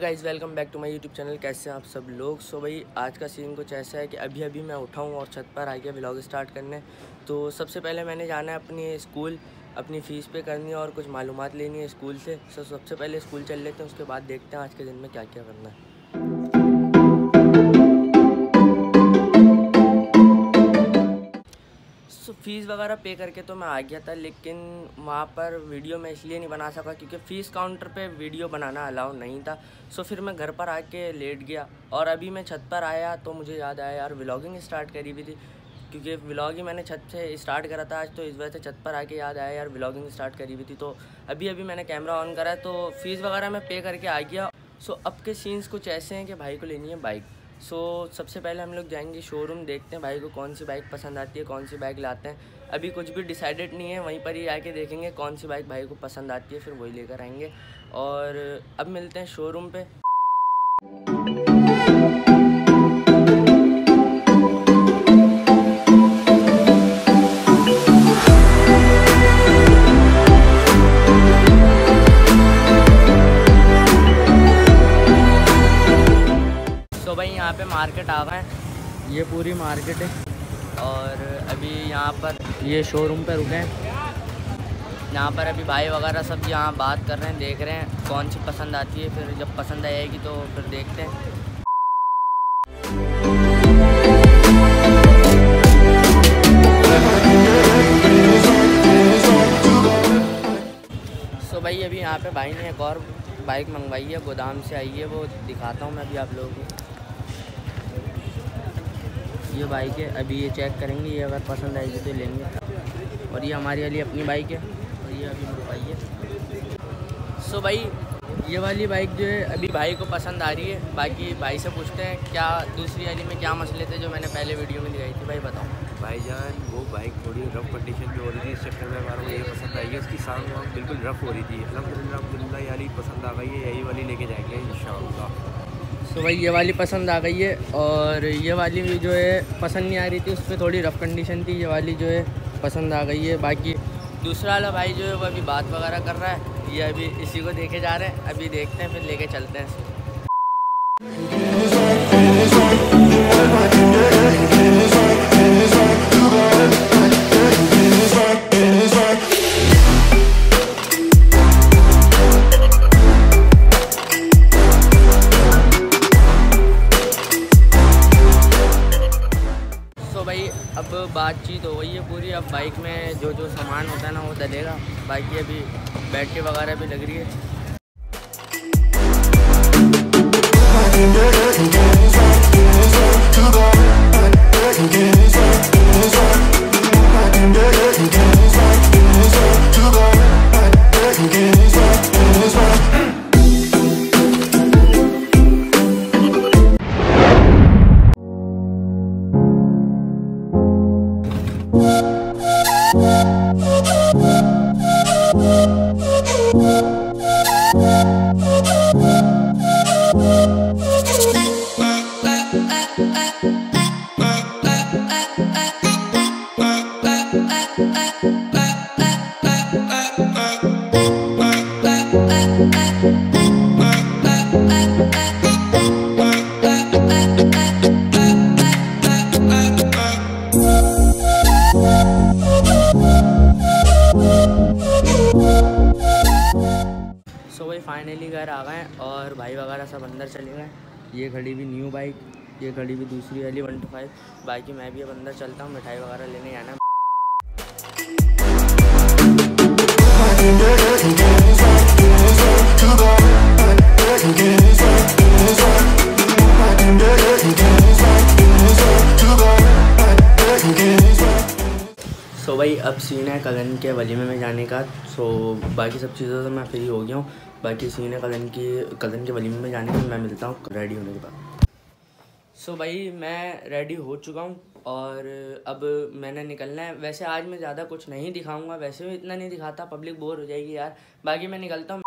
Guys welcome back to my YouTube channel कैसे हैं आप सब लोग? सो भाई, आज का सीन कुछ ऐसा है कि अभी अभी मैं उठा हूँ और छत पर आ गया ब्लॉग स्टार्ट करने। तो सबसे पहले मैंने जाना है अपनी स्कूल अपनी फ़ीस पे करनी है और कुछ मालूम लेनी है स्कूल से। सो सबसे पहले स्कूल चल लेते हैं, उसके बाद देखते हैं आज के दिन में क्या क्या करना है। फ़ीस वगैरह पे करके तो मैं आ गया था, लेकिन वहाँ पर वीडियो मैं इसलिए नहीं बना सका क्योंकि फ़ीस काउंटर पे वीडियो बनाना अलाउ नहीं था। सो फिर मैं घर पर आके लेट गया और अभी मैं छत पर आया तो मुझे याद आया, यार व्लॉगिंग स्टार्ट करी हुई थी। क्योंकि व्लॉग ही मैंने छत से स्टार्ट करा था आज तो इस वजह से छत पर आके याद आया, यार व्लॉगिंग स्टार्ट करी हुई थी। तो अभी अभी मैंने कैमरा ऑन करा तो फ़ीस वगैरह मैं पे करके आ गया। सो अब के सीन्स कुछ ऐसे हैं कि भाई को लेनी है बाइक सो so, सबसे पहले हम लोग जाएँगे शोरूम देखते हैं भाई को कौन सी बाइक पसंद आती है कौन सी बाइक लाते हैं। अभी कुछ भी डिसाइडेड नहीं है वहीं पर ही आके देखेंगे कौन सी बाइक भाई को पसंद आती है फिर वही लेकर आएँगे। और अब मिलते हैं शोरूम पे। भाई यहाँ पे मार्केट आ गए हैं। ये पूरी मार्केट है। और अभी यहाँ पर ये शोरूम पे रुके हैं। यहाँ पर अभी भाई वगैरह सब यहाँ बात कर रहे हैं देख रहे हैं कौन सी पसंद आती है। फिर जब पसंद आएगी तो फिर देखते हैं। सो so भाई अभी यहाँ पे भाई ने एक और बाइक मंगवाई है गोदाम से आई है वो दिखाता हूँ मैं अभी आप लोगों को। ये बाइक है। अभी ये चेक करेंगे, ये अगर पसंद आएगी तो लेंगे। और ये हमारी वाली अपनी बाइक है। और ये अभी मंगवाई है। सो भाई, ये वाली बाइक जो है, अभी भाई को पसंद आ रही है। बाकी भाई से पूछते हैं, क्या दूसरी वाली में क्या मसले थे जो मैंने पहले वीडियो में दिखाई थी? भाई बताओ। भाईजान, वो बाइक थोड़ी रफ कंडीशन में हो रही थी। इस चक्कर में हमारे यही पसंद आई। है उसकी साउंड बिल्कुल रफ हो रही थी। अलहमदिल्ला अलहमदिल्ला ये पसंद आ गई है। यही वाली लेके जाएँगे इन सो भाई ये वाली पसंद आ गई है और ये वाली भी जो है पसंद नहीं आ रही थी, उस पर थोड़ी रफ कंडीशन थी, ये वाली जो है पसंद आ गई है। बाकी दूसरा वाला भाई जो है वो अभी बात वगैरह कर रहा है, ये अभी इसी को देखे जा रहे हैं, अभी देखते हैं, फिर लेके चलते हैं। भाई, अब बातचीत हो गई है पूरी। अब बाइक में जो जो सामान होता है ना, वो डलेगा। बाकी अभी बैटरी वगैरह भी लग रही है। फाइनली घर आ गए और भाई वगैरह सब अंदर चले गए। ये खड़ी भी न्यू बाइक ये खड़ी भी दूसरी वाली वन टू फाइव बाकी मैं भी अब अंदर चलता हूँ, मिठाई वगैरह लेने जाना सो भाई, अब सीन है कलन के वलीमे में जाने का। सो बाकी सब चीज़ों से मैं फ्री हो गया हूँ। बाकी सीन है कलन की, कलन के वलीमे में जाने का, मैं मिलता हूँ रेडी होने के बाद। सो भाई, मैं रेडी हो चुका हूँ। और अब मैंने निकलना है। वैसे आज मैं ज़्यादा कुछ नहीं दिखाऊँगा। वैसे भी इतना नहीं दिखाता। पब्लिक बोर हो जाएगी यार। बाकी मैं निकलता हूँ।